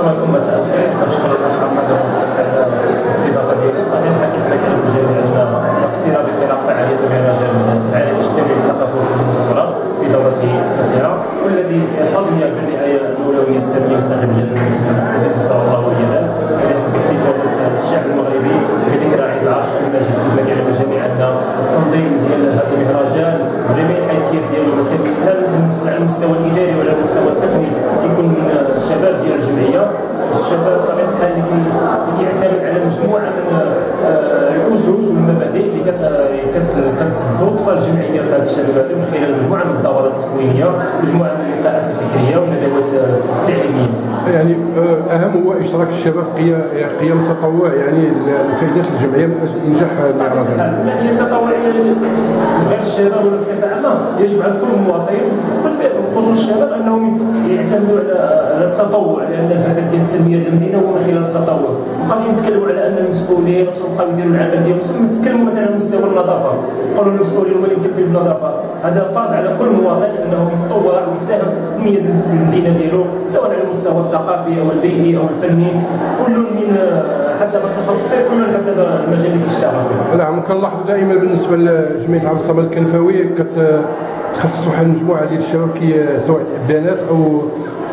السلام عليكم مساء الخير. كنشكر الاخ محمد على الاستضافه ديالو بطبيعه الحال كيف ما كان الجميع عندنا اقتراب انطلاق فعاليه المهرجان العالمي الدولي للثقافه والتراث في دورته التاسعه والذي حظي بالرعايه الاولويه الساميه صاحب جلاله الملك نسأل الله وليا كذلك باحتفال الشعب المغربي بذكرى عيد العرش المجيد كيف ما كان الجميع عندنا التنظيم ديال هذا المهرجان جميع الحيثيات ديالو لا على المستوى الإداري ولا على المستوى التقني. الجمعية. الشباب بطبيعه الحال اللي كيعتمد على مجموعة من آه، الأسس والمبادئ اللي كتضبط الجمعية في هذا الشباب. هذا من خلال مجموعة من الدورات التكوينية مجموعة من اللقاءات الفكرية والندوات التعليميه يعني آه، أهم هو إشتراك الشباب في قيام التطوع يعني لفائده الجمعية من أجل إنجاح المهرجان. هي التطوعيه غير الشباب ولا بصفة عامة. يجب على كل مواطن خصوص الشباب أنهم يعتمدوا على التطوع لأن الهدف ديال التنمية ديال المدينة هو من خلال التطوع ما بقاوش نتكلموا على أن المسؤولين خصهم يبقاو يديروا العمل ديالهم نتكلموا مثلا على مستوى النظافة. نقولوا المسؤولين هما اللي مكلفين بالنظافة. هذا فرض على كل مواطن أنه يتطوع ويساهم في تنمية المدينة ديالو سواء على المستوى الثقافي أو البيئي أو الفني. كل من حسب تخصصه كل حسب المجال اللي كيشتغل فيه. نعم كنلاحظوا دائما بالنسبة لجمعية عبد الصمد الكنفاوي كت تخصص واحد المجموعه ديال الشباب كي سواء بنات أو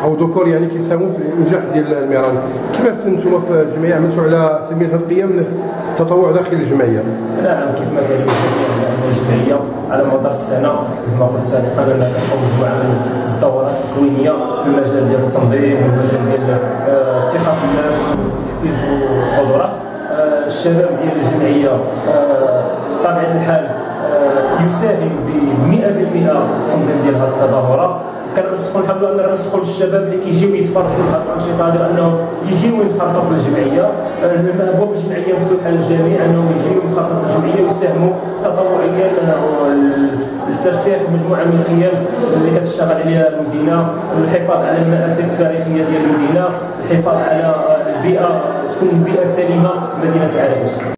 أو ذكور يعني كيساهموا في الانجاح ديال الميران. كيفاش أنتم في الجمعية عملتوا على تنميه القيم التطوع داخل الجمعية؟ نعم كيف ما كان الجمعية على مدار السنة. كيف ما قلت سابقا انها كتقوم مجموعه من الدورات التكوينيه في المجال ديال التنظيم والمجال ديال آه، الثقة في الناس والتحفيز والقدرات. آه، الشباب ديال الجمعية آه، بطبيعة الحال يساهم ب 100% في التنظيم ديال هذه التظاهره كنرسخوا نحاولوا ان نرسخوا للشباب اللي كيجيو يتفرجوا في هذه الأنشطة هذه أنهم يجيو ينخرطوا في الجمعية. ابواب الجمعية مفتوحة للجميع أنهم يجيو ينخرطوا في الجمعية ويساهموا تطوعيا لترسيخ مجموعة من القيم اللي كتشتغل عليها المدينة. الحفاظ على المآثر التاريخية ديال المدينة الحفاظ على البيئة تكون بيئة سليمة مدينة العرائش